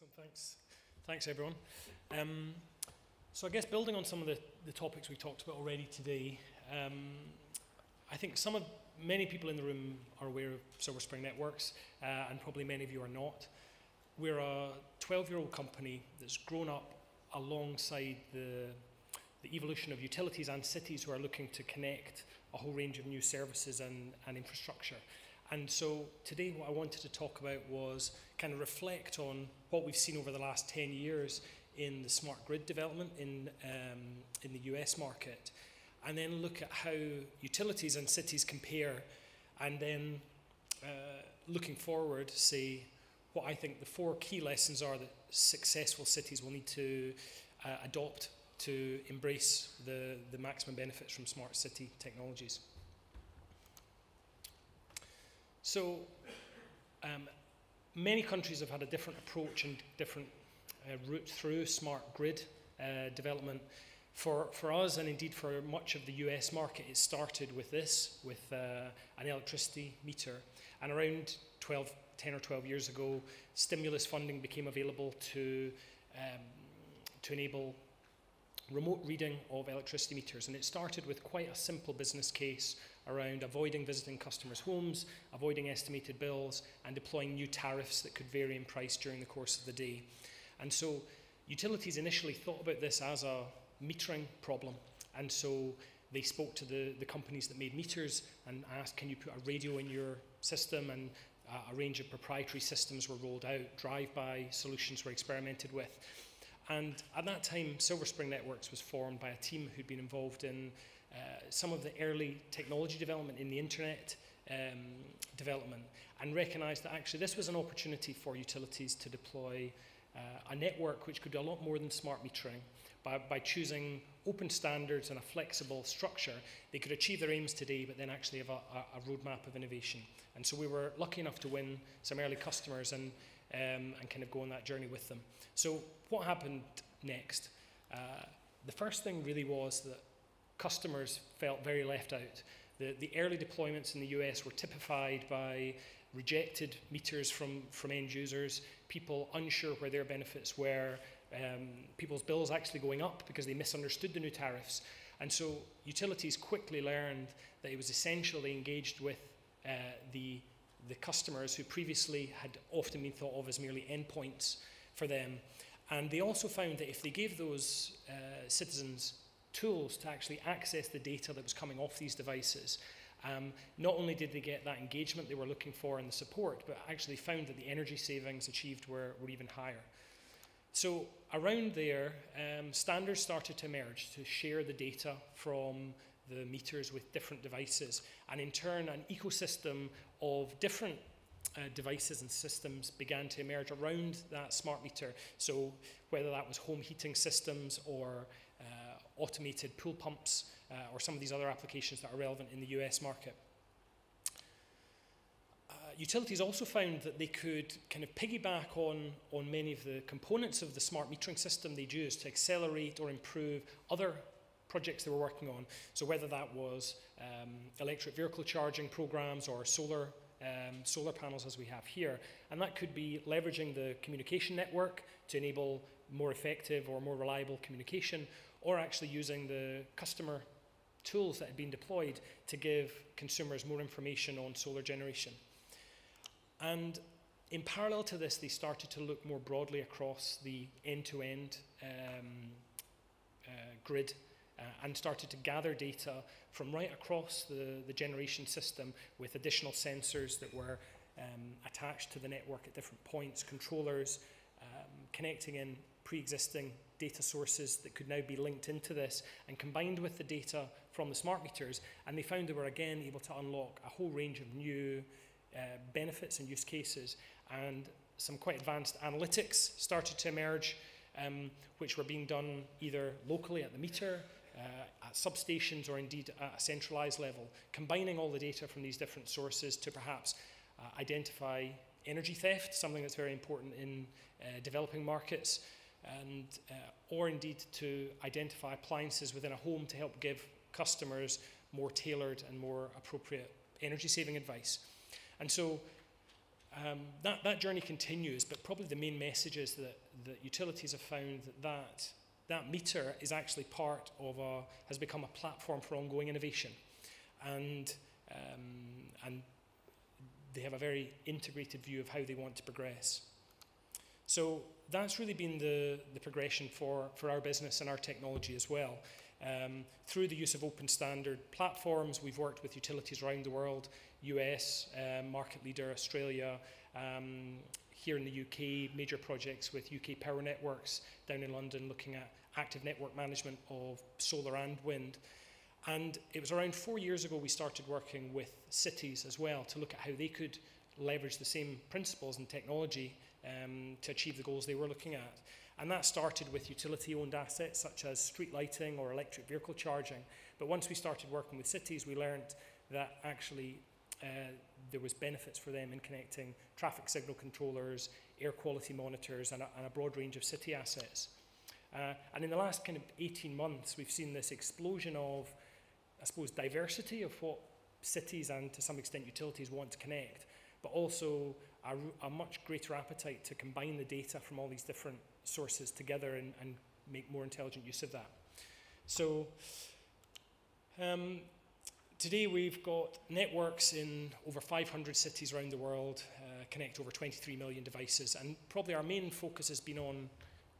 Excellent, thanks. Thanks, everyone. Um, so I guess building on some of the, the topics we talked about already today, um, I think some of many people in the room are aware of Silver Spring Networks, uh, and probably many of you are not. We're a 12-year-old company that's grown up alongside the, the evolution of utilities and cities who are looking to connect a whole range of new services and, and infrastructure. And so today what I wanted to talk about was kind of reflect on what we've seen over the last 10 years in the smart grid development in, um, in the US market, and then look at how utilities and cities compare, and then uh, looking forward, say what I think the four key lessons are that successful cities will need to uh, adopt to embrace the, the maximum benefits from smart city technologies. So, um, many countries have had a different approach and different uh, route through smart grid uh, development. For, for us, and indeed for much of the US market, it started with this, with uh, an electricity meter. And around 12, 10 or 12 years ago, stimulus funding became available to, um, to enable remote reading of electricity meters. And it started with quite a simple business case around avoiding visiting customers' homes, avoiding estimated bills, and deploying new tariffs that could vary in price during the course of the day. And so utilities initially thought about this as a metering problem. And so they spoke to the, the companies that made meters and asked, can you put a radio in your system? And uh, a range of proprietary systems were rolled out, drive-by solutions were experimented with. And at that time, Silver Spring Networks was formed by a team who'd been involved in some of the early technology development in the internet um, development and recognized that actually this was an opportunity for utilities to deploy uh, a network which could do a lot more than smart metering. By, by choosing open standards and a flexible structure, they could achieve their aims today, but then actually have a, a, a roadmap of innovation. And so we were lucky enough to win some early customers and, um, and kind of go on that journey with them. So what happened next? Uh, the first thing really was that customers felt very left out. The, the early deployments in the US were typified by rejected meters from, from end users, people unsure where their benefits were, um, people's bills actually going up because they misunderstood the new tariffs. And so utilities quickly learned that it was essential they engaged with uh, the, the customers who previously had often been thought of as merely endpoints for them. And they also found that if they gave those uh, citizens tools to actually access the data that was coming off these devices. Um, not only did they get that engagement they were looking for and the support, but actually found that the energy savings achieved were, were even higher. So around there, um, standards started to emerge to share the data from the meters with different devices, and in turn, an ecosystem of different uh, devices and systems began to emerge around that smart meter. So whether that was home heating systems or automated pool pumps uh, or some of these other applications that are relevant in the US market. Uh, utilities also found that they could kind of piggyback on, on many of the components of the smart metering system they'd use to accelerate or improve other projects they were working on. So whether that was um, electric vehicle charging programs or solar um, solar panels as we have here. And that could be leveraging the communication network to enable more effective or more reliable communication, or actually using the customer tools that had been deployed to give consumers more information on solar generation. And in parallel to this, they started to look more broadly across the end-to-end um, uh, grid uh, and started to gather data from right across the, the generation system with additional sensors that were um, attached to the network at different points, controllers, um, connecting in pre-existing data sources that could now be linked into this and combined with the data from the smart meters and they found they were again able to unlock a whole range of new uh, benefits and use cases. And some quite advanced analytics started to emerge um, which were being done either locally at the meter uh, at substations or indeed at a centralized level, combining all the data from these different sources to perhaps uh, identify energy theft, something that's very important in uh, developing markets, and, uh, or indeed to identify appliances within a home to help give customers more tailored and more appropriate energy saving advice. And so Um, that, that journey continues, but probably the main message is that, that utilities have found that, that that meter is actually part of a, has become a platform for ongoing innovation. And, um, and they have a very integrated view of how they want to progress. So that's really been the, the progression for, for our business and our technology as well. Um, through the use of open standard platforms, we've worked with utilities around the world, US, um, market leader, Australia, um, here in the UK, major projects with UK Power Networks down in London looking at active network management of solar and wind. And it was around four years ago we started working with cities as well to look at how they could leverage the same principles and technology um, to achieve the goals they were looking at. And that started with utility owned assets such as street lighting or electric vehicle charging. But once we started working with cities, we learned that actually uh, there was benefits for them in connecting traffic signal controllers, air quality monitors, and a, and a broad range of city assets. Uh, and in the last kind of 18 months, we've seen this explosion of, I suppose, diversity of what cities and to some extent utilities want to connect, but also a, a much greater appetite to combine the data from all these different sources together and, and make more intelligent use of that. So um, today we've got networks in over 500 cities around the world, uh, connect over 23 million devices, and probably our main focus has been on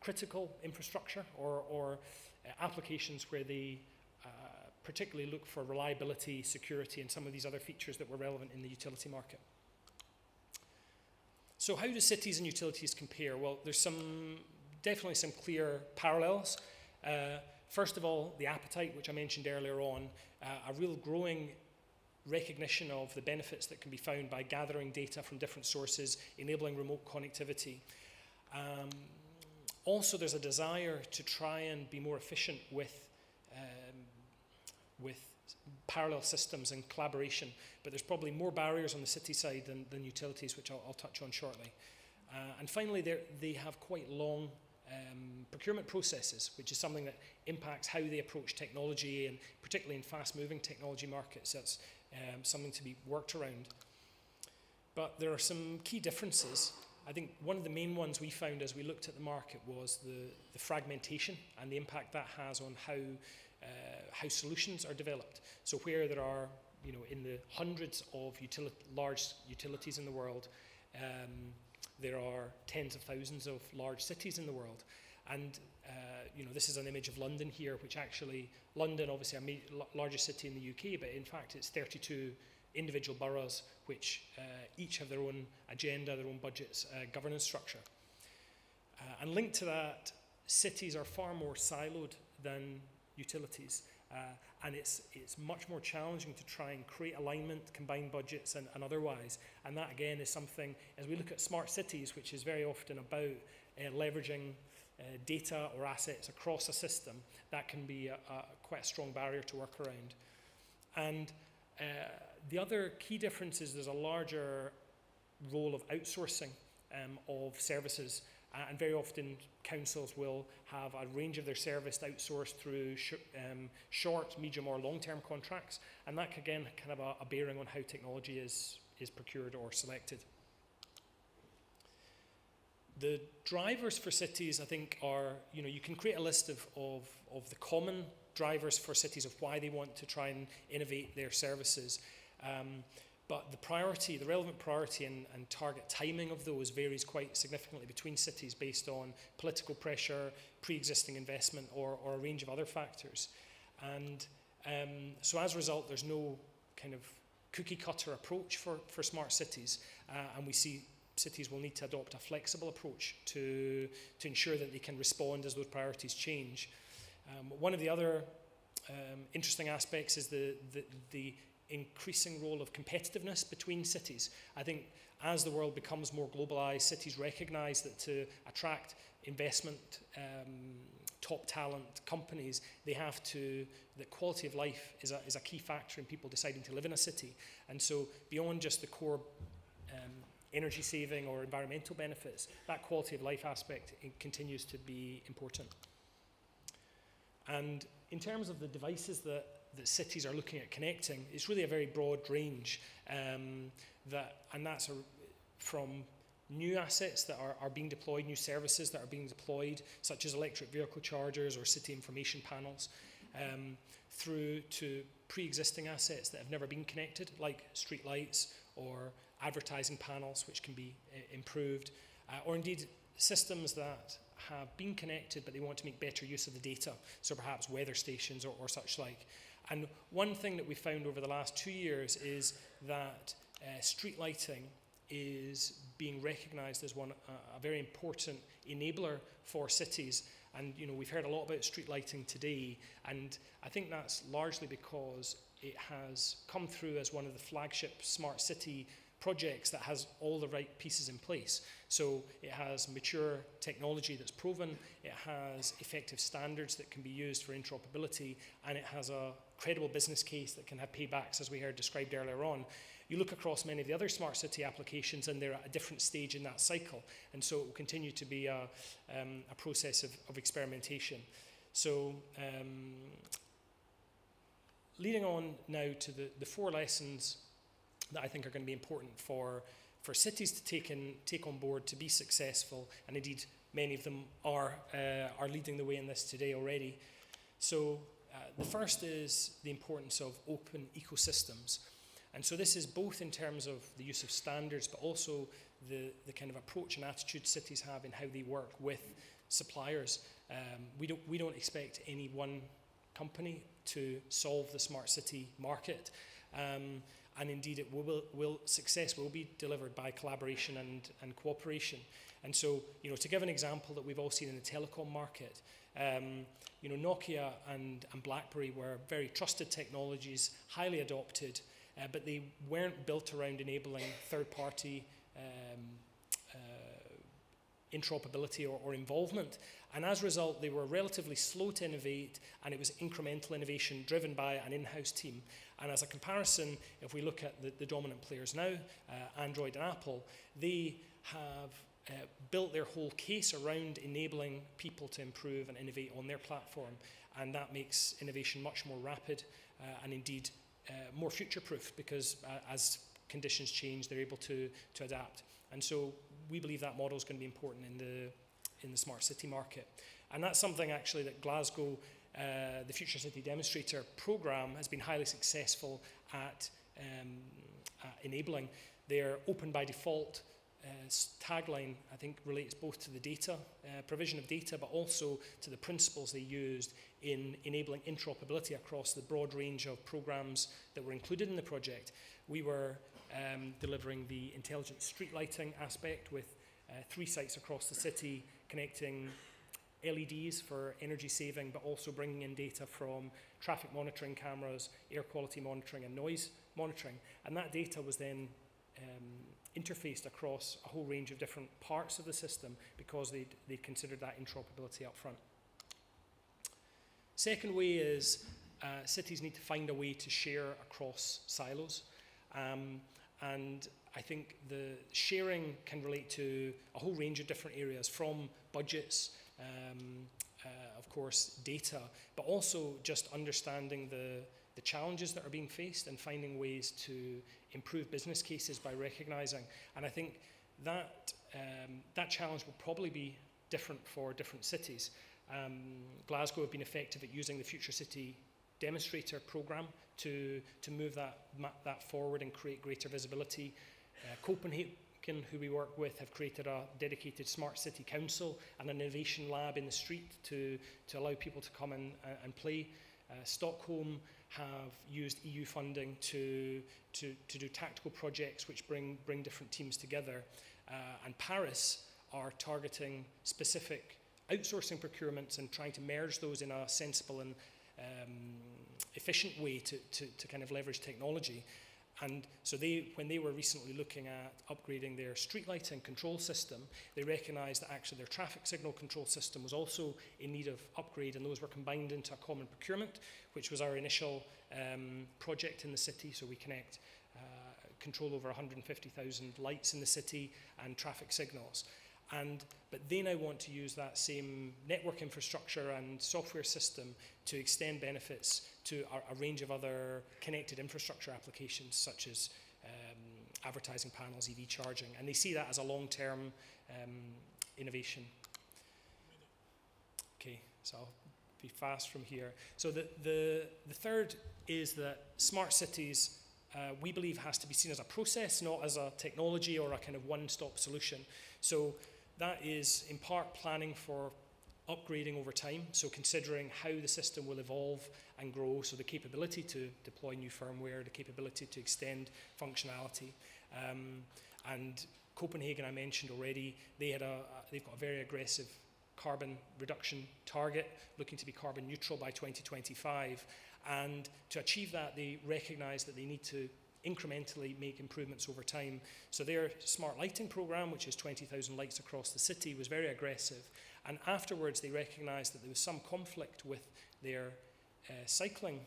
critical infrastructure or, or uh, applications where they uh, particularly look for reliability, security, and some of these other features that were relevant in the utility market. So how do cities and utilities compare? Well, there's some definitely some clear parallels. Uh, first of all, the appetite, which I mentioned earlier on, uh, a real growing recognition of the benefits that can be found by gathering data from different sources, enabling remote connectivity. Um, also, there's a desire to try and be more efficient with, um, with parallel systems and collaboration, but there's probably more barriers on the city side than, than utilities, which I'll, I'll touch on shortly. Uh, and finally, they have quite long um, procurement processes, which is something that impacts how they approach technology, and particularly in fast-moving technology markets, that's um, something to be worked around. But there are some key differences I think one of the main ones we found as we looked at the market was the, the fragmentation and the impact that has on how, how solutions are developed. So where there are, you know, in the hundreds of utili large utilities in the world, um, there are tens of thousands of large cities in the world. And uh, you know, this is an image of London here, which actually, London, obviously, a largest city in the UK, but in fact, it's 32 individual boroughs which uh, each have their own agenda, their own budgets, uh, governance structure. Uh, and linked to that, cities are far more siloed than utilities. Uh, and it's, it's much more challenging to try and create alignment, combine budgets and, and otherwise. And that again is something, as we look at smart cities, which is very often about uh, leveraging uh, data or assets across a system, that can be a, a, quite a strong barrier to work around. And uh, the other key difference is there's a larger role of outsourcing um, of services and very often councils will have a range of their service outsourced through sh um, short, medium or long-term contracts and that again kind of a, a bearing on how technology is, is procured or selected. The drivers for cities, I think, are, you know, you can create a list of, of, of the common drivers for cities of why they want to try and innovate their services. Um, but the priority, the relevant priority and, and, target timing of those varies quite significantly between cities based on political pressure, pre-existing investment, or, or, a range of other factors. And um, so as a result, there's no kind of cookie cutter approach for, for smart cities. Uh, and we see cities will need to adopt a flexible approach to, to ensure that they can respond as those priorities change. Um, one of the other um, interesting aspects is the, the, the increasing role of competitiveness between cities. I think as the world becomes more globalized, cities recognize that to attract investment, um, top talent companies, they have to, that quality of life is a, is a key factor in people deciding to live in a city. And so beyond just the core um, energy saving or environmental benefits, that quality of life aspect continues to be important. And in terms of the devices that that cities are looking at connecting, it's really a very broad range. Um, that, and that's a, from new assets that are, are being deployed, new services that are being deployed, such as electric vehicle chargers or city information panels, um, through to pre-existing assets that have never been connected, like street lights or advertising panels, which can be uh, improved, uh, or indeed systems that have been connected, but they want to make better use of the data, so perhaps weather stations or, or such like. And one thing that we found over the last two years is that uh, street lighting is being recognised as one uh, a very important enabler for cities. And you know we've heard a lot about street lighting today, and I think that's largely because it has come through as one of the flagship smart city projects that has all the right pieces in place. So it has mature technology that's proven, it has effective standards that can be used for interoperability, and it has a credible business case that can have paybacks, as we heard described earlier on. You look across many of the other smart city applications, and they're at a different stage in that cycle, and so it will continue to be a, um, a process of, of experimentation. So, um, leading on now to the, the four lessons that I think are going to be important for, for cities to take, in, take on board to be successful, and indeed many of them are, uh, are leading the way in this today already. So uh, the first is the importance of open ecosystems. And so this is both in terms of the use of standards, but also the, the kind of approach and attitude cities have in how they work with suppliers. Um, we, don't, we don't expect any one company to solve the smart city market. Um, and indeed it will, will success will be delivered by collaboration and, and cooperation. And so, you know, to give an example that we've all seen in the telecom market, um, you know, Nokia and, and BlackBerry were very trusted technologies, highly adopted, uh, but they weren't built around enabling third-party um, uh, interoperability or, or involvement. And as a result, they were relatively slow to innovate, and it was incremental innovation driven by an in-house team. And as a comparison, if we look at the, the dominant players now, uh, Android and Apple, they have uh, built their whole case around enabling people to improve and innovate on their platform. And that makes innovation much more rapid uh, and indeed uh, more future-proof because uh, as conditions change, they're able to, to adapt. And so we believe that model is going to be important in the, in the smart city market. And that's something actually that Glasgow, uh, the Future City Demonstrator program has been highly successful at um, uh, enabling. Their open by default tagline, I think, relates both to the data, uh, provision of data, but also to the principles they used in enabling interoperability across the broad range of programs that were included in the project. We were um, delivering the intelligent street lighting aspect with uh, three sites across the city connecting LEDs for energy saving, but also bringing in data from traffic monitoring cameras, air quality monitoring, and noise monitoring. And that data was then um, interfaced across a whole range of different parts of the system because they'd, they'd considered that interoperability up front. Second way is uh, cities need to find a way to share across silos. Um, and I think the sharing can relate to a whole range of different areas from budgets, um, uh, of course, data, but also just understanding the, the challenges that are being faced and finding ways to improve business cases by recognizing. And I think that, um, that challenge will probably be different for different cities. Um, Glasgow have been effective at using the Future City demonstrator program to, to move that, that forward and create greater visibility. Uh, Copenhagen, who we work with, have created a dedicated smart city council and an innovation lab in the street to, to allow people to come in uh, and play. Uh, Stockholm have used EU funding to, to, to do tactical projects which bring, bring different teams together. Uh, and Paris are targeting specific outsourcing procurements and trying to merge those in a sensible and um, efficient way to, to, to kind of leverage technology. And so they, when they were recently looking at upgrading their street lighting control system, they recognized that actually their traffic signal control system was also in need of upgrade, and those were combined into a common procurement, which was our initial um, project in the city. So we connect uh, control over 150,000 lights in the city and traffic signals. And, but they now want to use that same network infrastructure and software system to extend benefits to a, a range of other connected infrastructure applications, such as um, advertising panels, EV charging, and they see that as a long-term um, innovation. Okay, so I'll be fast from here. So the, the, the third is that smart cities, uh, we believe, has to be seen as a process, not as a technology or a kind of one-stop solution. So that is in part planning for upgrading over time, so considering how the system will evolve and grow, so the capability to deploy new firmware, the capability to extend functionality. Um, and Copenhagen, I mentioned already, they had a, they've got a very aggressive carbon reduction target, looking to be carbon neutral by 2025. And to achieve that, they recognize that they need to incrementally make improvements over time. So their smart lighting program, which is 20,000 lights across the city, was very aggressive. And afterwards, they recognized that there was some conflict with their uh, cycling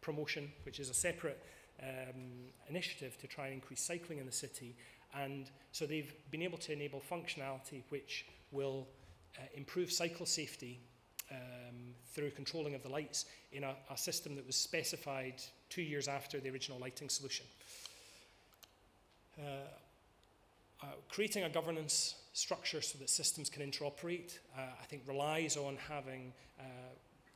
promotion, which is a separate um, initiative to try and increase cycling in the city. And so they've been able to enable functionality which will uh, improve cycle safety um, through controlling of the lights in a, a system that was specified two years after the original lighting solution. Uh, uh, creating a governance structure so that systems can interoperate, uh, I think relies on having uh,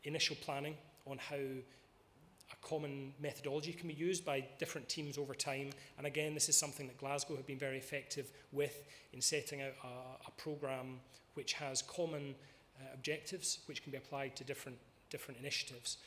initial planning on how a common methodology can be used by different teams over time. And again, this is something that Glasgow have been very effective with in setting out a, a program which has common uh, objectives which can be applied to different, different initiatives.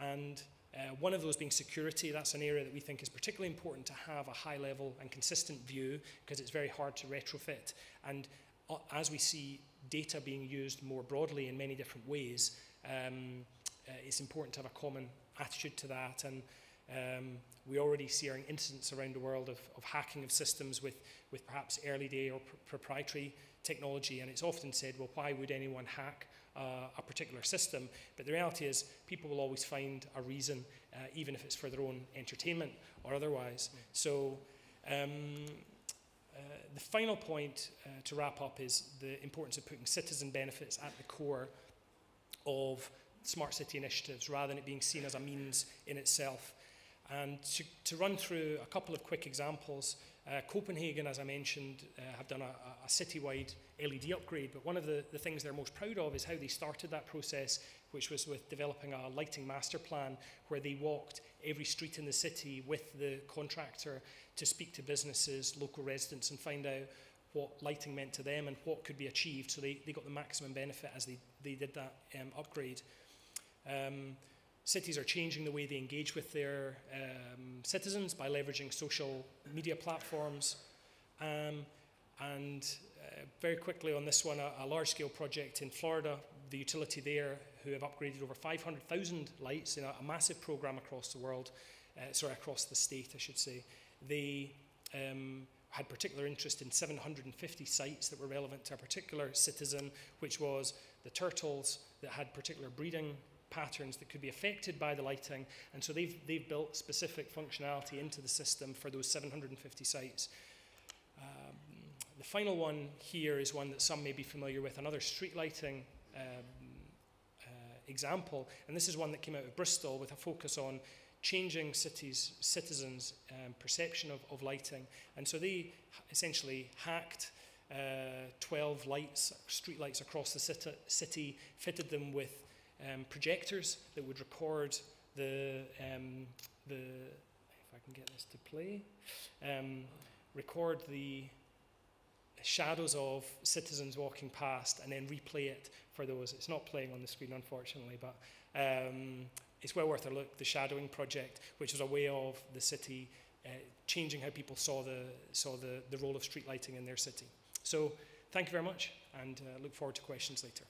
And Uh, one of those being security. That's an area that we think is particularly important to have a high level and consistent view because it's very hard to retrofit. And uh, as we see data being used more broadly in many different ways, um, uh, it's important to have a common attitude to that. And um, we already see incidents around the world of, of hacking of systems with, with perhaps early day or pr proprietary technology. And it's often said, well, why would anyone hack uh, a particular system. But the reality is, people will always find a reason, uh, even if it's for their own entertainment or otherwise. Mm. So, um, uh, the final point uh, to wrap up is the importance of putting citizen benefits at the core of smart city initiatives rather than it being seen as a means in itself. And to, to run through a couple of quick examples, uh, Copenhagen, as I mentioned, uh, have done a, a citywide LED upgrade, but one of the, the things they're most proud of is how they started that process, which was with developing a lighting master plan where they walked every street in the city with the contractor to speak to businesses, local residents, and find out what lighting meant to them and what could be achieved. So they, they got the maximum benefit as they, they did that um, upgrade. Um, Cities are changing the way they engage with their um, citizens by leveraging social media platforms. Um, and uh, very quickly on this one, a, a large-scale project in Florida, the utility there, who have upgraded over 500,000 lights in a, a, massive program across the world, uh, sorry, across the state, I should say. They um, had particular interest in 750 sites that were relevant to a particular citizen, which was the turtles that had particular breeding patterns that could be affected by the lighting. And so they've, they've built specific functionality into the system for those 750 sites. Um, the final one here is one that some may be familiar with, another street lighting um, uh, example. And this is one that came out of Bristol with a focus on changing cities, citizens' um, perception of, of lighting. And so they essentially hacked uh, 12 lights, street lights across the city, city, fitted them with um, projectors that would record the, um, the, if I can get this to play, um, record the shadows of citizens walking past and then replay it for those. It's not playing on the screen, unfortunately, but um, it's well worth a look. The shadowing project, which was a way of the city uh, changing how people saw the saw the, the role of street lighting in their city. So thank you very much, and uh, look forward to questions later.